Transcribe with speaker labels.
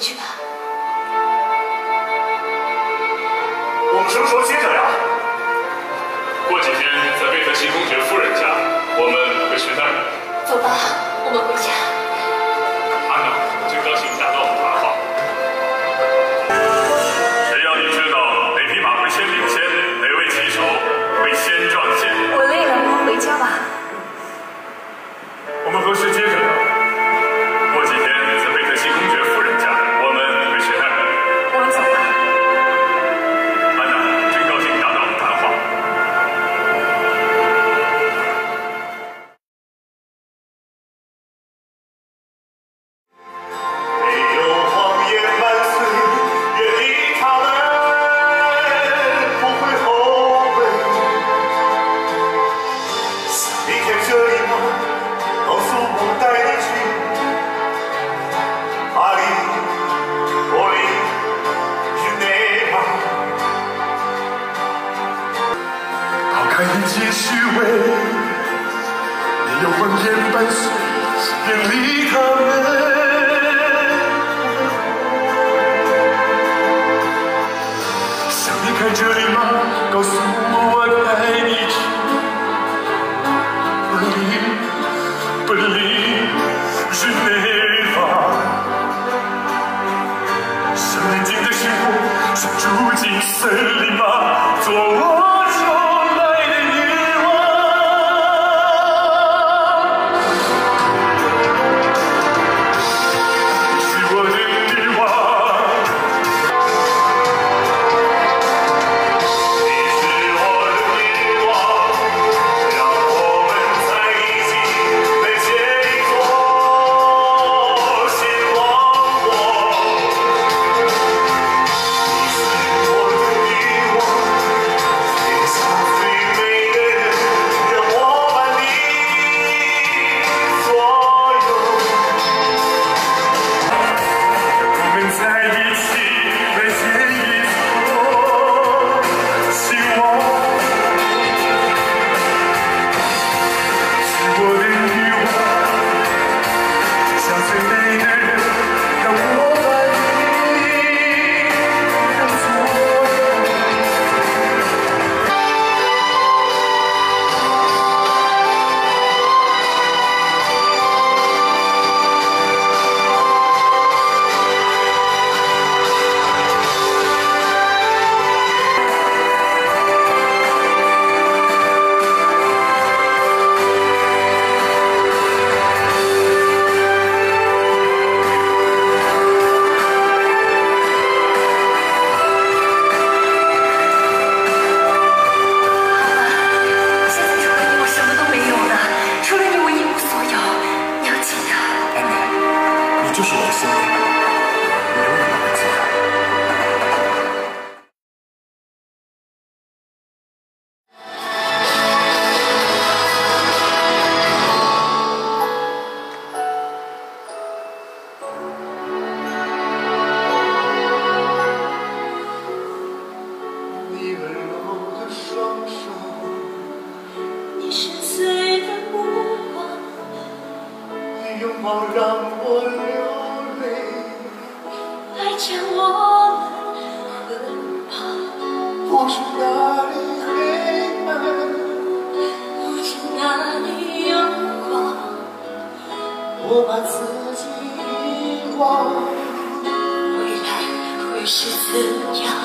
Speaker 1: 去吧。
Speaker 2: 我们什么时候接着呀？
Speaker 3: 过几天在贝特奇公爵夫人家，我们回去那儿。
Speaker 1: 走吧，我们回家。
Speaker 4: 太虚伪，没有谎言伴随，便离开。想离开这里吗？告诉我，我带你去。不离，不离，日内瓦。想宁静的时候，想住进森林吗？做。我
Speaker 2: 把自己遗忘
Speaker 1: 未来会是怎样？